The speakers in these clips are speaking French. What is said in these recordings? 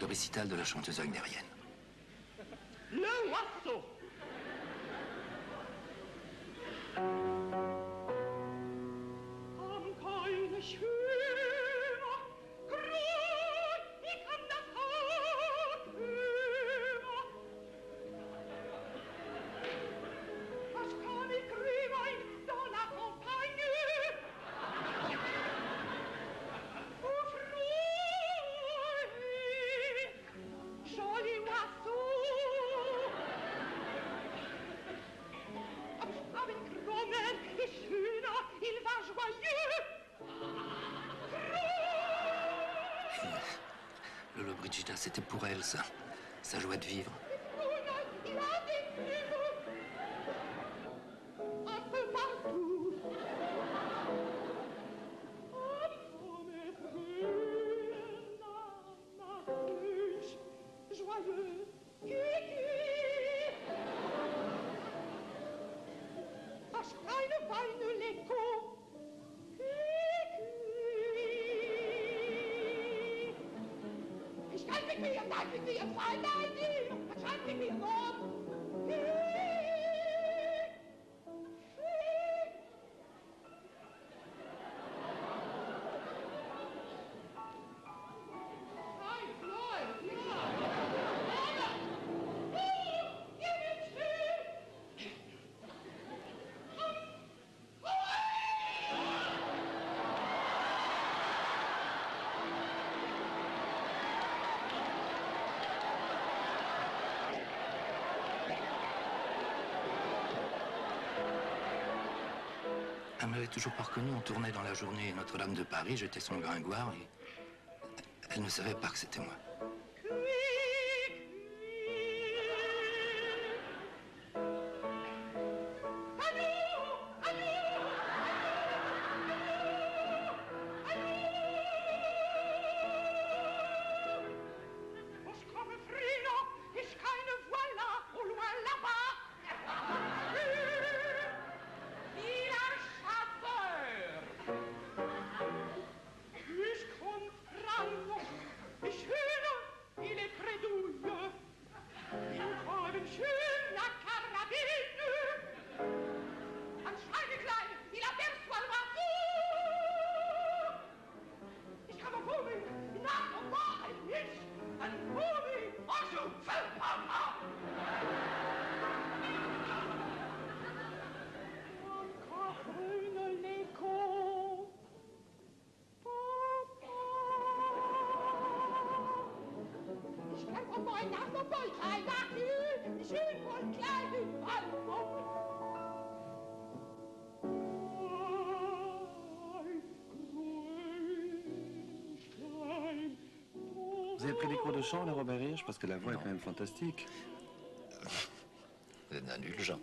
le récital de la chanteuse wagnérienne. Le oiseau Lolo Brigida, c'était pour elle, ça. Sa joie de vivre. me a life, give me a life, give me a life, me. Elle m'avait toujours pas reconnu. On tournait dans la journée Notre-Dame de Paris. J'étais son gringoire et elle ne savait pas que c'était moi. Vous avez pris des cours de chant, là, Robert Hirsch Parce que la voix est quand même fantastique. Vous êtes indulgent.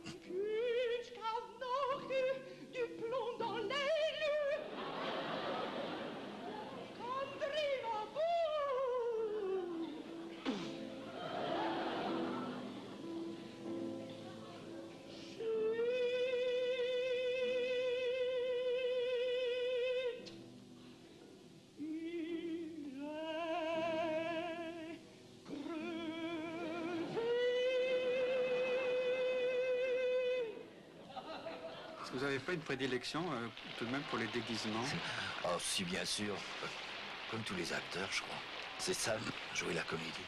Vous n'avez pas une prédilection, euh, tout de même, pour les déguisements? Oh, si, bien sûr. Comme tous les acteurs, je crois. C'est ça, jouer la comédie.